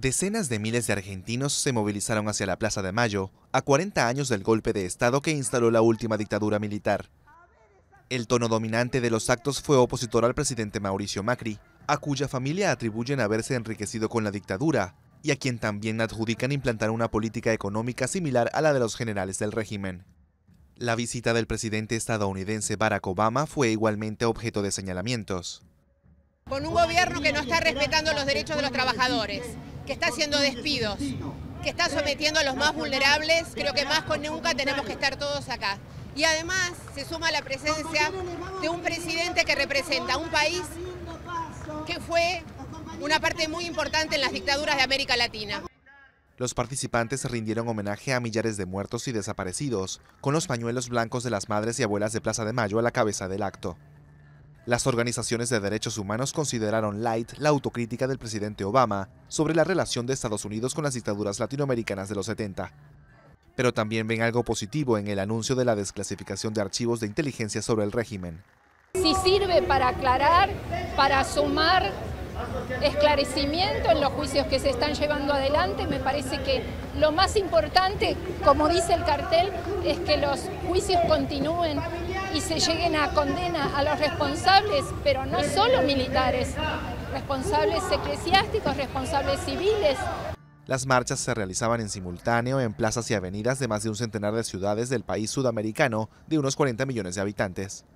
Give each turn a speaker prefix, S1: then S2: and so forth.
S1: Decenas de miles de argentinos se movilizaron hacia la Plaza de Mayo a 40 años del golpe de Estado que instaló la última dictadura militar. El tono dominante de los actos fue opositor al presidente Mauricio Macri, a cuya familia atribuyen haberse enriquecido con la dictadura y a quien también adjudican implantar una política económica similar a la de los generales del régimen. La visita del presidente estadounidense Barack Obama fue igualmente objeto de señalamientos.
S2: Con un gobierno que no está respetando los derechos de los trabajadores, que está haciendo despidos, que está sometiendo a los más vulnerables, creo que más con nunca tenemos que estar todos acá. Y además se suma la presencia de un presidente que representa un país que fue una parte muy importante en las dictaduras de América Latina.
S1: Los participantes rindieron homenaje a millares de muertos y desaparecidos, con los pañuelos blancos de las madres y abuelas de Plaza de Mayo a la cabeza del acto. Las organizaciones de derechos humanos consideraron light la autocrítica del presidente Obama sobre la relación de Estados Unidos con las dictaduras latinoamericanas de los 70. Pero también ven algo positivo en el anuncio de la desclasificación de archivos de inteligencia sobre el régimen.
S3: Si sirve para aclarar, para sumar esclarecimiento en los juicios que se están llevando adelante, me parece que lo más importante, como dice el cartel, es que los juicios continúen y se lleguen a condena a los responsables, pero no solo militares, responsables eclesiásticos, responsables civiles.
S1: Las marchas se realizaban en simultáneo en plazas y avenidas de más de un centenar de ciudades del país sudamericano de unos 40 millones de habitantes.